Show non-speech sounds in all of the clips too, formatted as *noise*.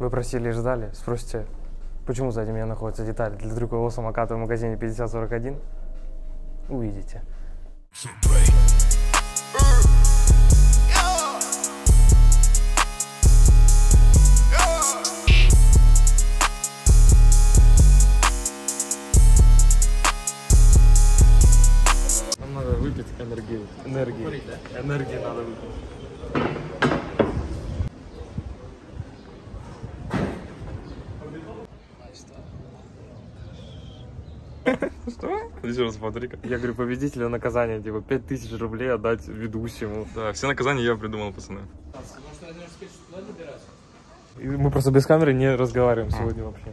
Вы просили и ждали. Спросите, почему сзади меня находятся детали для другого самоката в магазине 5041? Увидите. Нам надо выпить энергии. Энергии. Энергии надо выпить. Еще раз смотри-ка. Я говорю, победителю наказание, типа, 5000 рублей отдать ведущему. Да, все наказания я придумал, пацаны. И мы просто без камеры не разговариваем сегодня вообще.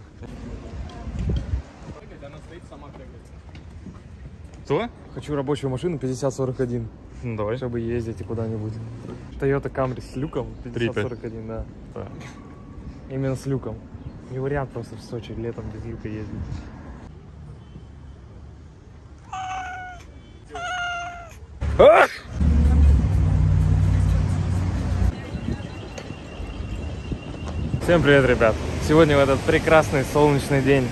Что? Хочу рабочую машину 5041, Ну давай. чтобы ездить куда-нибудь. Toyota Camry с люком 5041, да. Да. Именно с люком. Не вариант просто в Сочи летом без люка ездить. Всем привет, ребят! Сегодня в этот прекрасный солнечный день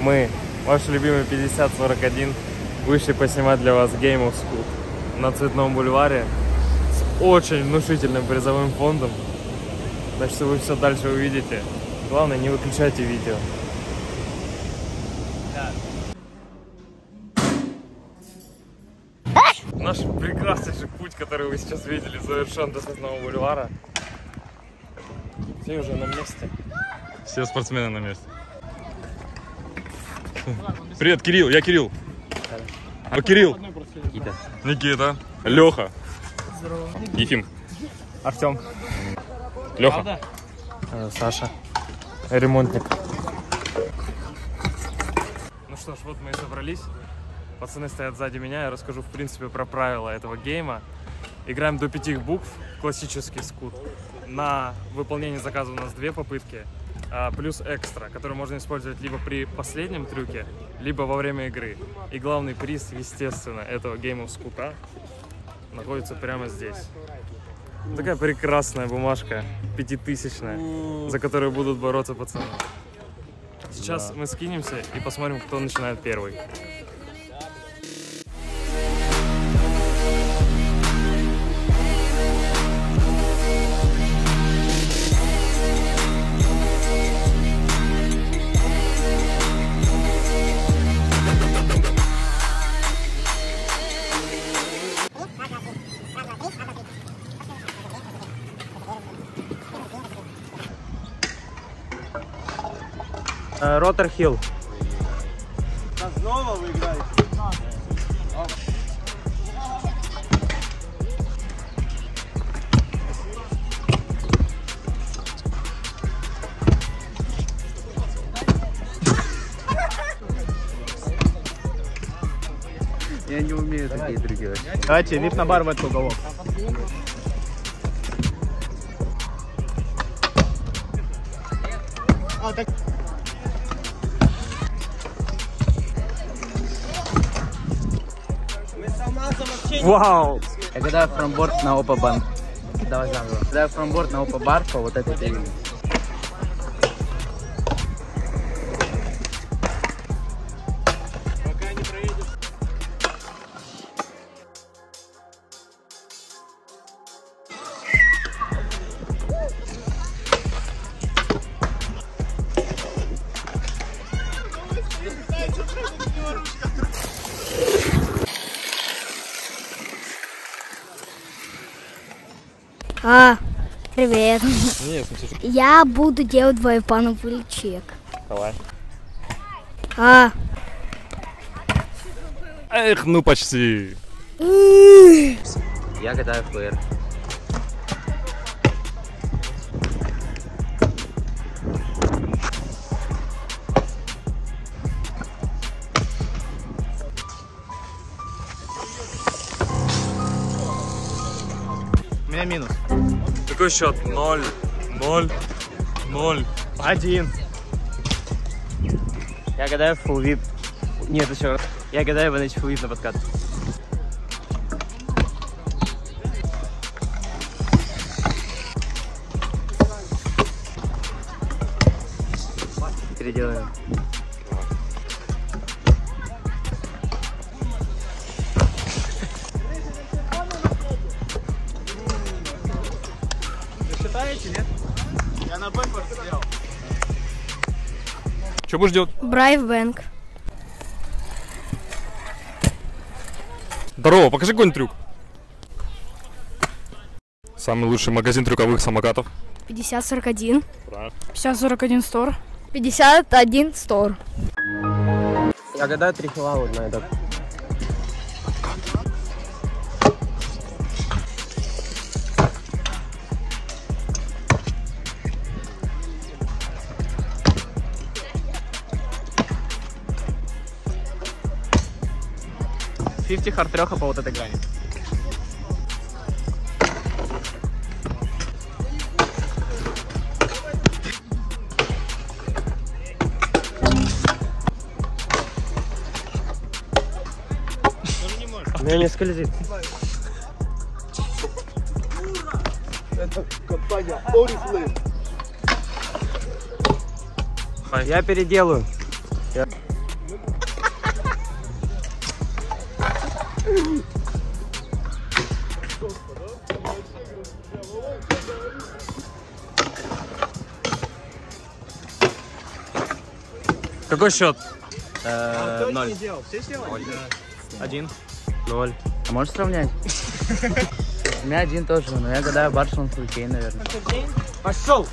мы, ваши любимые 5041, вышли поснимать для вас Game of Scoot на Цветном бульваре с очень внушительным призовым фондом. Так что вы все дальше увидите. Главное, не выключайте видео. Который вы сейчас видели, завершен до Цветного бульвара. Все уже на месте. Все спортсмены на месте. Привет, Кирилл, я Кирилл. А Кирилл? Никита. Никита. Леха. Ефим. Артем. Леха. Э, Саша. Ремонтник. Ну что ж, вот мы и собрались. Пацаны стоят сзади меня. Я расскажу, в принципе, про правила этого гейма. Играем до пяти букв. Классический скут. На выполнение заказа у нас две попытки. а, Плюс экстра, который можно использовать либо при последнем трюке, либо во время игры. И главный приз, естественно, этого гейма скута находится прямо здесь. Такая прекрасная бумажка, пятитысячная, за которую будут бороться пацаны. Сейчас мы скинемся и посмотрим, кто начинает первый. Ротор Хилл. Снова вы играете? Я не умею такие трюки. Давайте, лифт на бар в этот уголок. Вау! Я кидаю фрамборд на опа бан. Давай заново. Кидаю фрамборд на опа бар по вот этой линии. Привет. Нет, ну Я буду делать двоепановый чек. давай. А, Эх, ну почти. Я кидаю флэр. Какой счет? Ноль, ноль, ноль. Один. Я гадаю фулл вип. Нет, еще раз. Я гадаю в фулл вип на подкат. переделаем. Что будешь делать? Брайв Бэнк. Здорово, покажи какой-нибудь трюк. Самый лучший магазин трюковых самокатов. 5041. 5041 стор. 51 стор. Я гадаю три хила вот на этот. Фифти хард по вот этой грани. Меня не скользит. Я переделаю. Я- Какой счет? Э, Ноль. Один. Ноль. А можешь сравнять? *laughs* У меня один тоже, но я гадаю Барселон Фулькей, наверное. Пошел!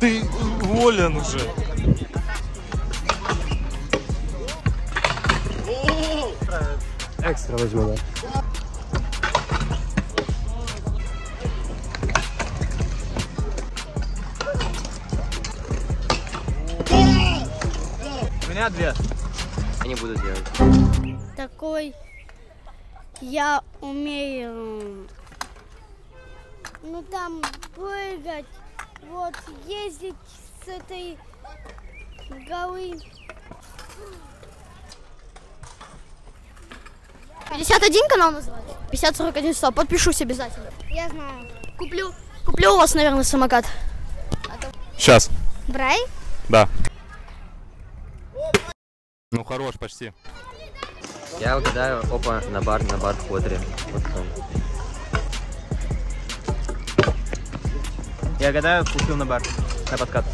Ты уволен уже. Экстра возьму, да. У меня две. Я не буду делать. Такой я умею, ну там прыгать, вот ездить с этой горы. 51 канал называется? 5041 стор. Подпишусь обязательно. Я знаю. Куплю. Куплю у вас, наверное, самокат. Сейчас. Брай? Да. Ну хорош, почти. Я гадаю, опа, на бар, на бар в квадре. Вот там. Я гадаю, купил на бар, на подкат.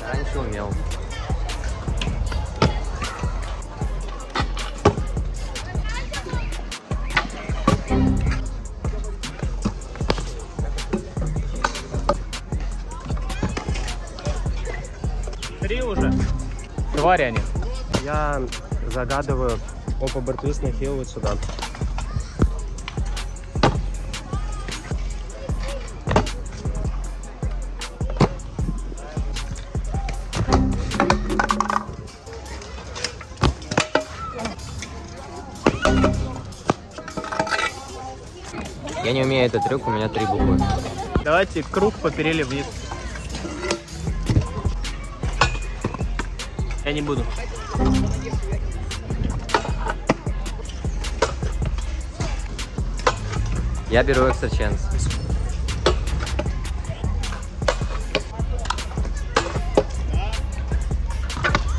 Раньше умел. Три уже. Твари они. Я загадываю опа бортвист на хил вот сюда. Я не умею этот трюк, у меня три буквы. Давайте круг поперели вниз. Я не буду. Я беру экстра ченс.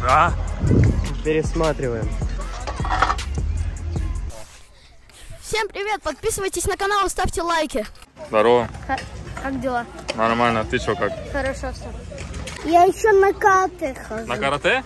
А? Пересматриваем. Всем привет. Подписывайтесь на канал и ставьте лайки. Здорово. Как дела? Нормально. Ты что, как? Хорошо все. Я еще на карты хожу. На карате?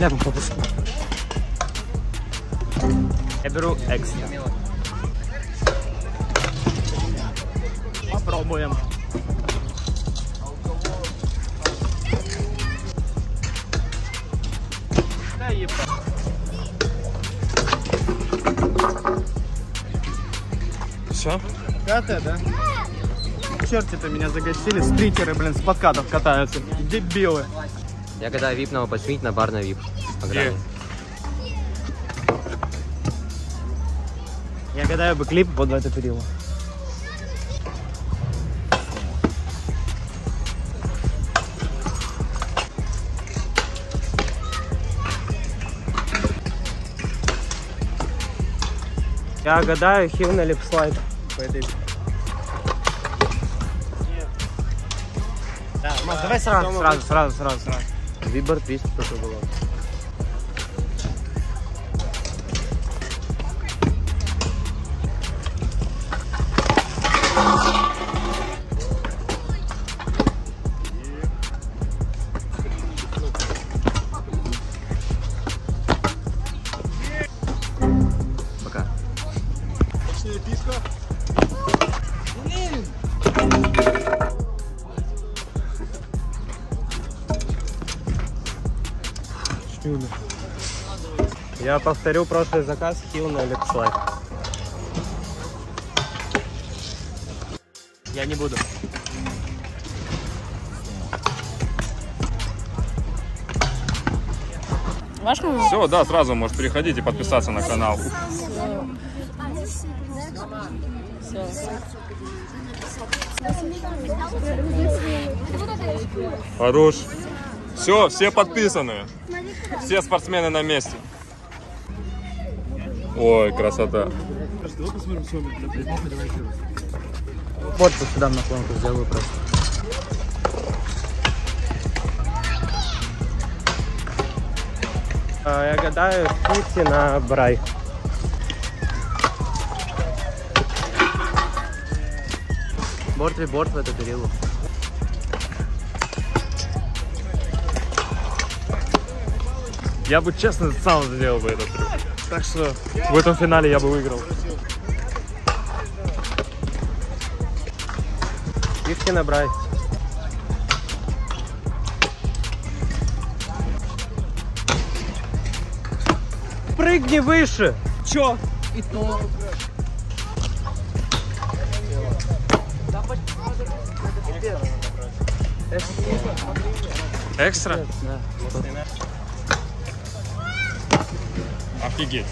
Ляпом попуску. Я беру экстра. Попробуем. Да еба. Все? Пятое, да? Черти-то меня загостили, стритеры, блин, с подкатов катаются, дебилы. Я гадаю вип на посмотреть на бар на вип. Погнали. Я гадаю бы клип под это перило. Я гадаю хил на липслайд по этой. Да, Маш, давай сразу, сразу, сразу, сразу, сразу. Вибор 200 только было. Я повторю прошлый заказ хил на липслайд. Я не буду. Все, да, сразу можешь переходить и подписаться на канал. Хорош. Все, все подписаны. Все спортсмены на месте. Ой, красота. Фотку сюда на наклонку сделаю просто. А, Я гадаю 50 на Брай. Борт борт в эту перилу. Я бы честно сам сделал бы этот трюк. Так что в этом финале я бы выиграл. 50 на Брай. Прыгни выше! Чё? Экстра? Офигеть.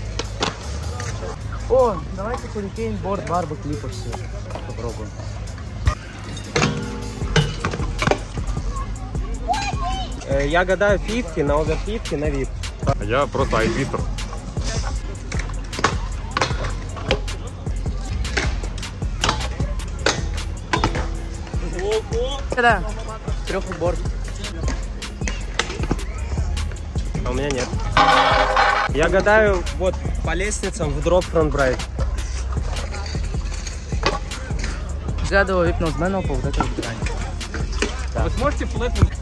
О, давайте полетим борт, барбы, клипы все. Попробуем. Э, Я гадаю 50 на овер 50 на VIP. А Я просто айбитр. Да, трехборт. А у меня нет. Я гадаю вот по лестницам в дроп фронт брайт. Гадывал випнул змену по вот этой вот грани. Вы сможете флетнуть?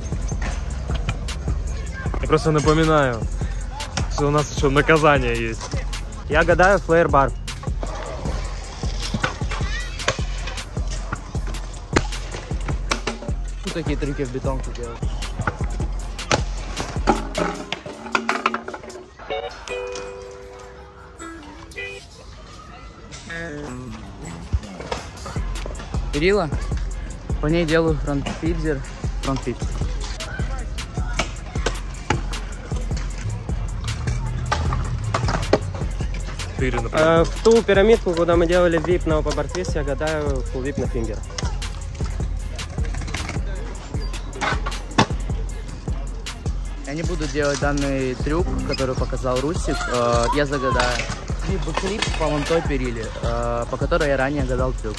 Я просто напоминаю, что у нас еще наказание есть. Я гадаю флеер бар. Тут такие трюки в бетонку делают. Перила. По ней делаю фронтфидер, фронтфид. Четыре, например. Э, в ту пирамидку, куда мы делали VIP на опобортвис, я гадаю full VIP на фингер. Я не буду делать данный трюк, который показал Русик. Э, Я загадаю. Либо клип по вон той периле, э, по которой я ранее гадал трюк.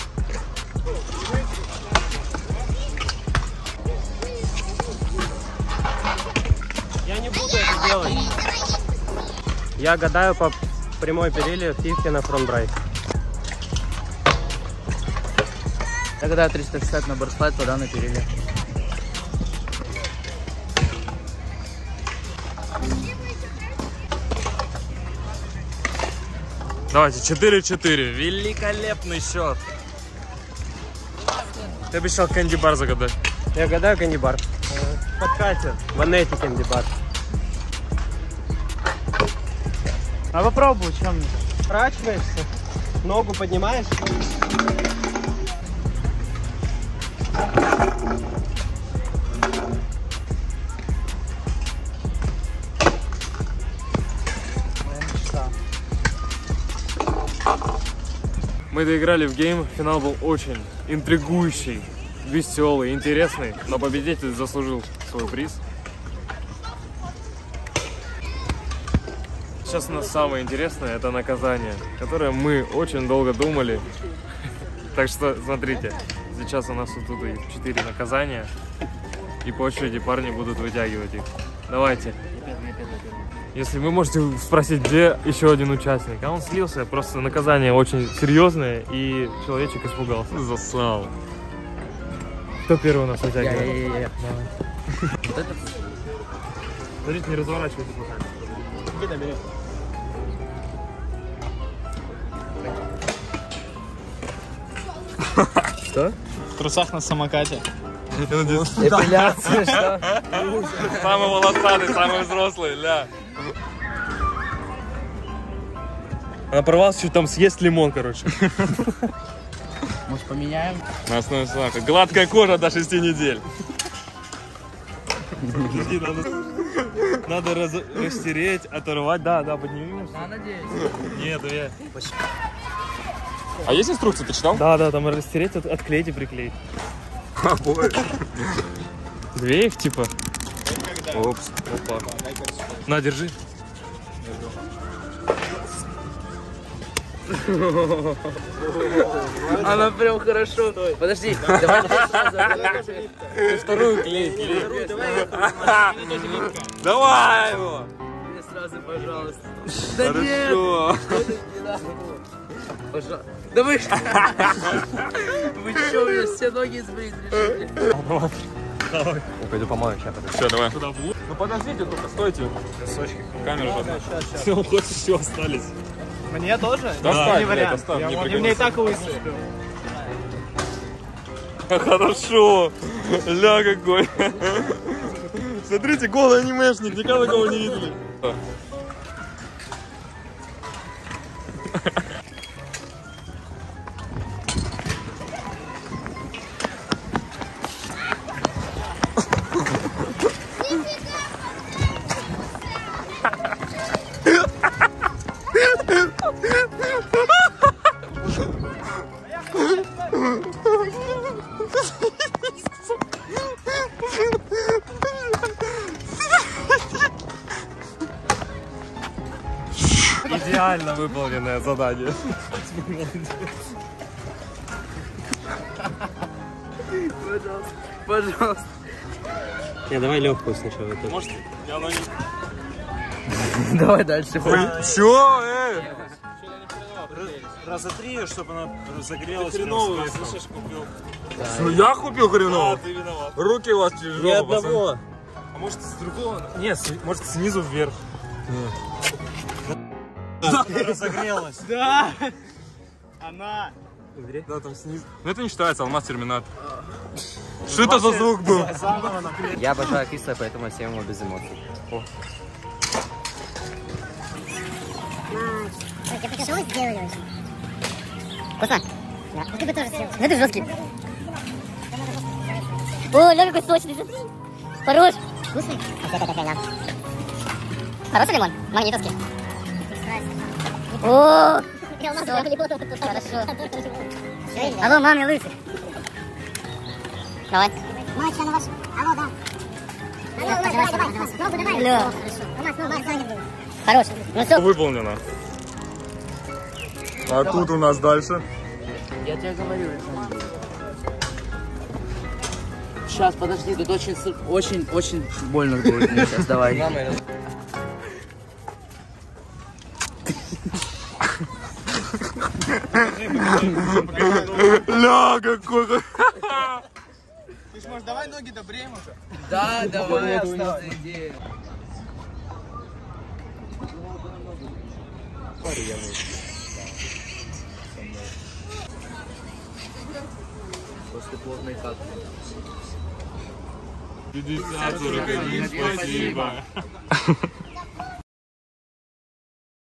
Я гадаю по прямой периле 50 на фронт брайт. Я гадаю 360 на борслайд по данной периле. Давайте, 4-4. Великолепный счет. Ты обещал кэнди бар загадать. Я гадаю кандибар. Э, Подкатит. Ванетти кандибар. А попробуй, чем мне? Врачиваешься, ногу поднимаешь. Мы доиграли в гейм, финал был очень интригующий, веселый, интересный, но победитель заслужил свой приз. Сейчас у нас самое интересное, это наказание, которое мы очень долго думали. Так что, смотрите, сейчас у нас вот тут и 4 наказания, и по очереди парни будут вытягивать их. Давайте. Если вы можете спросить, где еще один участник, а он слился, просто наказание очень серьезное, и человечек испугался. Засал. Кто первый у нас вытягивает? Я-я-я. Смотрите, не разворачивайтесь пока. В трусах на самокате. Эпиляция, что? Самый волосатый, самый взрослый, ля. Она порвалась, что там съесть лимон, короче. Может, поменяем? На основе сахара. Гладкая кожа до 6 недель. Надо раз- растереть, оторвать. Да, да, поднимем. Да, надеюсь. Нет, я... А есть инструкция, ты читал? Да, да, там растереть, от- отклеить и приклеить. Две их, типа? Опс. Опа. На, держи. Она прям хорошо. Подожди, давай сразу. Вторую клей. Давай его! Мне сразу, пожалуйста. Да нет, Хорошо. Пожалуйста. Да вы что? Вы что, у меня все ноги сбрить решили? Пойду помою, сейчас. Все, давай. Ну подождите только, стойте. Камера же. Все, хоть все остались. Мне тоже? Доставь, Не блядь, вариант. Я. Мне и так лысый. *laughs* Хорошо. Ля какой. Смотрите, голый анимешник, никогда такого не видели. *laughs* *laughs* Идеально выполненное задание. Пожалуйста, пожалуйста. Не, давай легкую сначала. Может, оно не... Давай дальше. Чё, эй? Раза три, чтобы она загрелась. Хреновую, слышишь, купил. Что, я купил хреново? Ты виноват. Руки у вас тяжелые. Ни одного. А может с другого? Нет, с- может снизу вверх. Разогрелась. Да! Она! Да, там снизу. Ну это не считается, алмаз терминатор. Что это за звук был? Я обожаю кислое, поэтому всем ему без эмоций. Я почему вы сделали очень? Вкусно? Да. Ну ты бы тоже съел. Ну ты жесткий. О, какой сочный, смотри. Хорош. Вкусный? Хороший лимон? Магнитовский. О, Хорошо. Алло, маме лысый. Давай. Мать, на ваш. Алло, да. Алло, давай, давай, давай. Пробуй, давай. Алло. Хорош. Ну все, Выполнено. А тут у нас дальше. Я тебе говорю, Александр. Сейчас, подожди, тут очень, очень, очень больно будет мне сейчас, давай. Ля, какой... Ты ж, может, давай ноги добреем уже? Да, давай, отличная идея. После плотной катки. 50, 41, спасибо.